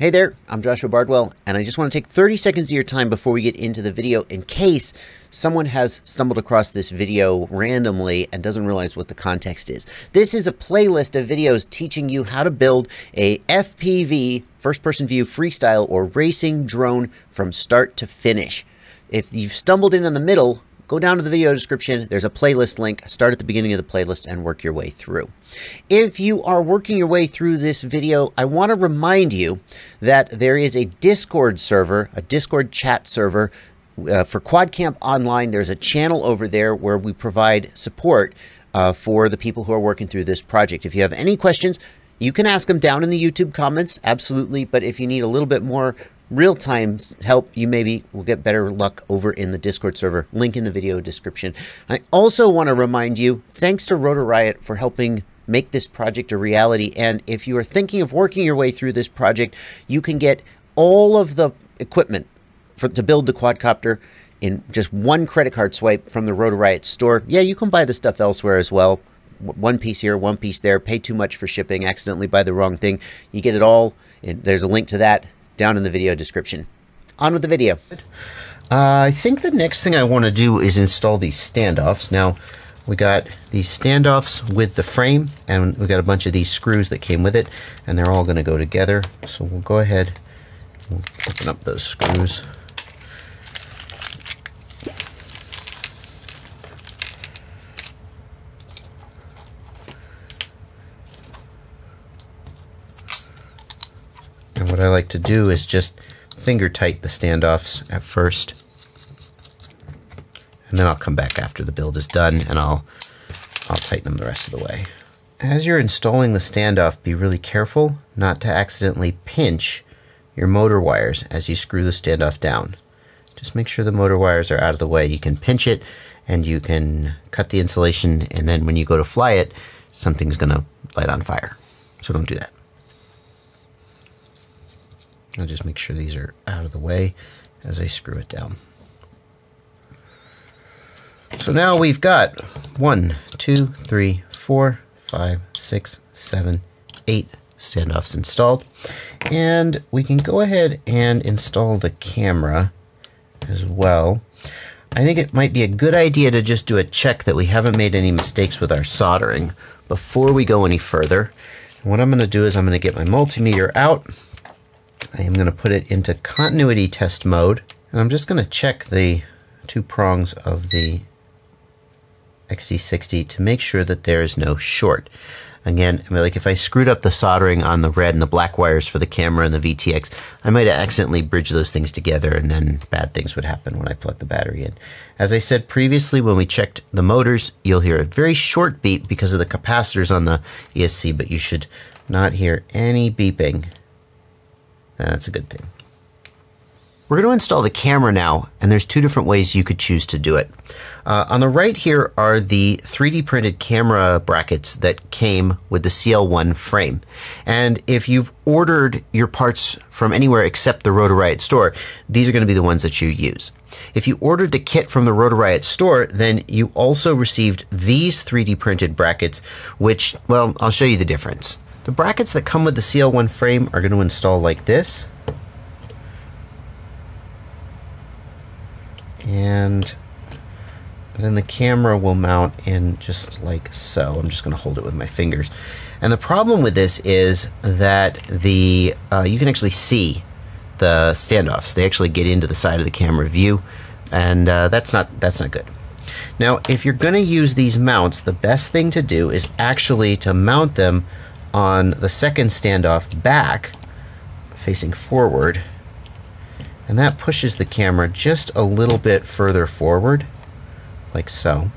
Hey there, I'm Joshua Bardwell, and I just want to take 30 seconds of your time before we get into the video in case someone has stumbled across this video randomly and doesn't realize what the context is. This is a playlist of videos teaching you how to build a FPV, first person view freestyle or racing drone from start to finish. If you've stumbled in in the middle, go down to the video description. There's a playlist link. Start at the beginning of the playlist and work your way through. If you are working your way through this video, I want to remind you that there is a Discord server, a Discord chat server uh, for QuadCamp Online. There's a channel over there where we provide support uh, for the people who are working through this project. If you have any questions, you can ask them down in the YouTube comments, absolutely. But if you need a little bit more real time help, you maybe will get better luck over in the Discord server. Link in the video description. I also want to remind you, thanks to Rotor Riot for helping make this project a reality. And if you are thinking of working your way through this project, you can get all of the equipment for, to build the quadcopter in just one credit card swipe from the Rotor Riot store. Yeah, you can buy the stuff elsewhere as well. One piece here, one piece there. Pay too much for shipping, accidentally buy the wrong thing. You get it all. And there's a link to that down in the video description. On with the video. Uh, I think the next thing I want to do is install these standoffs. Now, we got these standoffs with the frame, and we got a bunch of these screws that came with it, and they're all going to go together. So we'll go ahead and open up those screws. What I like to do is just finger tight the standoffs at first. And then I'll come back after the build is done and I'll I'll tighten them the rest of the way. As you're installing the standoff, be really careful not to accidentally pinch your motor wires as you screw the standoff down. Just make sure the motor wires are out of the way. You can pinch it and you can cut the insulation and then when you go to fly it, something's going to light on fire. So don't do that. I'll just make sure these are out of the way as I screw it down. So now we've got one, two, three, four, five, six, seven, eight standoffs installed. And we can go ahead and install the camera as well. I think it might be a good idea to just do a check that we haven't made any mistakes with our soldering before we go any further. And what I'm going to do is I'm going to get my multimeter out I am going to put it into continuity test mode and I'm just going to check the two prongs of the XT60 to make sure that there is no short. Again, like if I screwed up the soldering on the red and the black wires for the camera and the VTX, I might have accidentally bridge those things together and then bad things would happen when I plug the battery in. As I said previously, when we checked the motors, you'll hear a very short beep because of the capacitors on the ESC, but you should not hear any beeping that's a good thing. We're going to install the camera now, and there's two different ways you could choose to do it. Uh, on the right here are the 3D printed camera brackets that came with the CL1 frame. And if you've ordered your parts from anywhere except the Rotor Riot store, these are going to be the ones that you use. If you ordered the kit from the Rotor Riot store, then you also received these 3D printed brackets, which, well, I'll show you the difference. The brackets that come with the CL1 frame are going to install like this. And then the camera will mount in just like so. I'm just going to hold it with my fingers. And the problem with this is that the uh, you can actually see the standoffs. They actually get into the side of the camera view, and uh, that's not that's not good. Now, if you're going to use these mounts, the best thing to do is actually to mount them on the second standoff back, facing forward, and that pushes the camera just a little bit further forward, like so,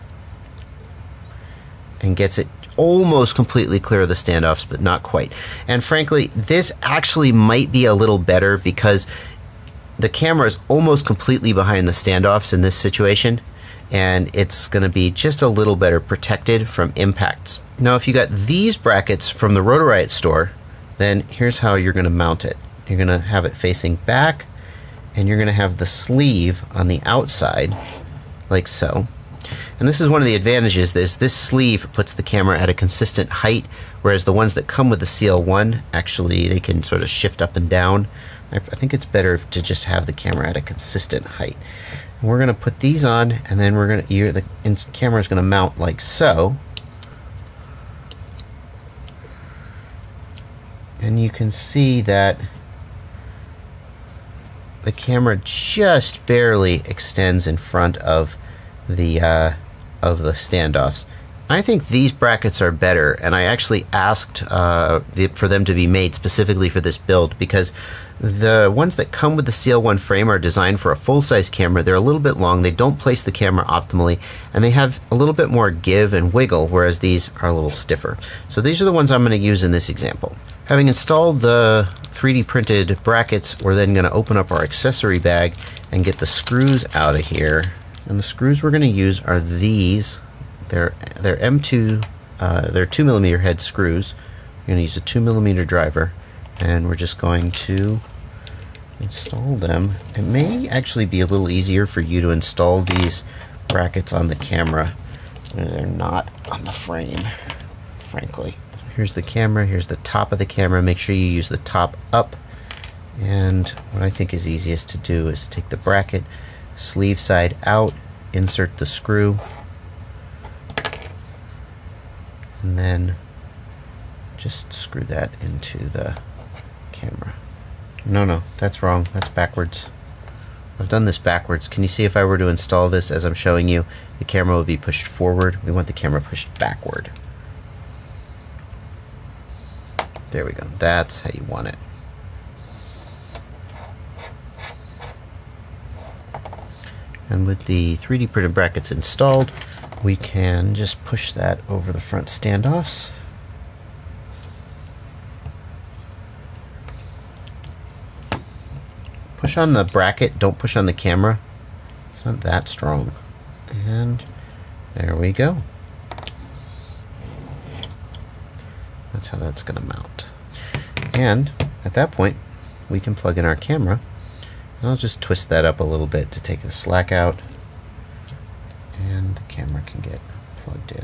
and gets it almost completely clear of the standoffs, but not quite. And frankly, this actually might be a little better because the camera is almost completely behind the standoffs in this situation, and it's going to be just a little better protected from impacts. Now, if you got these brackets from the Rotor Riot store, then here's how you're going to mount it. You're going to have it facing back, and you're going to have the sleeve on the outside, like so. And this is one of the advantages is this sleeve puts the camera at a consistent height, whereas the ones that come with the CL1 actually they can sort of shift up and down. I, I think it's better to just have the camera at a consistent height. We're going to put these on, and then we're going to the camera is going to mount like so. And you can see that the camera just barely extends in front of the uh, of the standoffs. I think these brackets are better, and I actually asked uh, the, for them to be made specifically for this build because the ones that come with the CL1 frame are designed for a full-size camera. They're a little bit long, they don't place the camera optimally, and they have a little bit more give and wiggle, whereas these are a little stiffer. So these are the ones I'm going to use in this example. Having installed the 3D printed brackets, we're then going to open up our accessory bag and get the screws out of here. And the screws we're going to use are these. They're, they're M2, uh, they're 2 millimeter head screws. You're to use a 2 millimeter driver and we're just going to install them. It may actually be a little easier for you to install these brackets on the camera. They're not on the frame, frankly. Here's the camera, here's the top of the camera. Make sure you use the top up. And what I think is easiest to do is take the bracket, sleeve side out, insert the screw, and then just screw that into the camera. No, no, that's wrong. That's backwards. I've done this backwards. Can you see if I were to install this as I'm showing you, the camera would be pushed forward. We want the camera pushed backward. There we go. That's how you want it. And with the 3D printed brackets installed, we can just push that over the front standoffs. Push on the bracket, don't push on the camera. It's not that strong. And there we go. That's how that's going to mount. And at that point, we can plug in our camera. And I'll just twist that up a little bit to take the slack out. And the camera can get plugged in.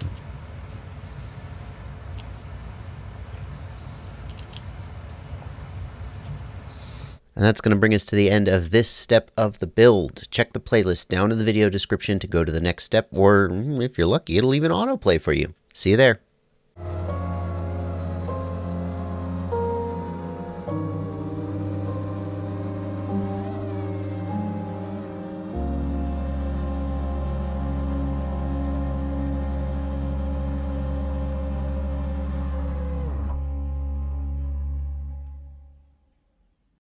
And that's going to bring us to the end of this step of the build. Check the playlist down in the video description to go to the next step, or mm, if you're lucky, it'll even autoplay for you. See you there.